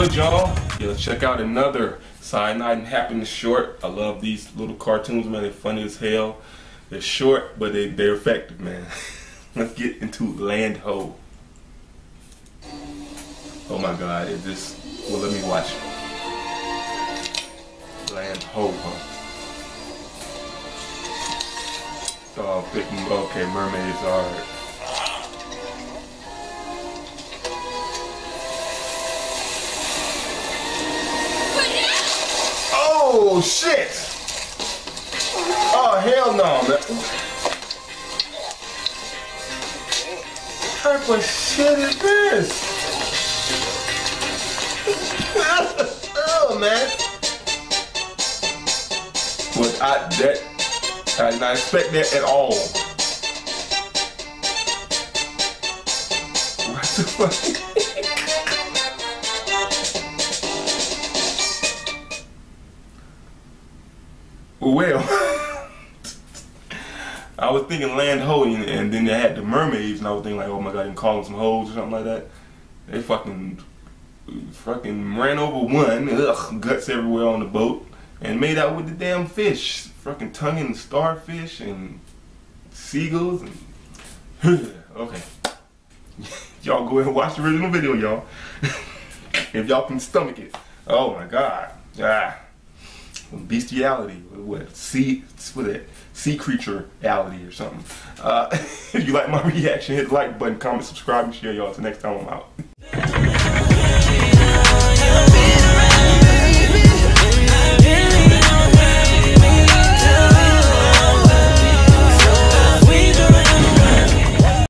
good, y'all. Yeah, check out another Cyanide and Happiness short. I love these little cartoons, man. They're funny as hell. They're short, but they, they're effective, man. Let's get into Land Ho. Oh my god, it just, well, let me watch. Land Ho, huh? Oh, big, okay, mermaids are. Oh shit! Oh hell no, man. What type of shit is this? oh man. Was I that I did not expect that at all. What the fuck? Well, I was thinking land ho, and, and then they had the mermaids, and I was thinking like, oh my god, you can call them some hoes or something like that. They fucking, fucking ran over one, ugh, guts everywhere on the boat, and made out with the damn fish, fucking tonguing starfish and seagulls. And okay, y'all go ahead and watch the original video, y'all. if y'all can stomach it. Oh my god, ah bestiality, what sea, what that sea creature-ality or something. Uh, if you like my reaction, hit the like button, comment, subscribe, and share, y'all. Till next time, I'm out.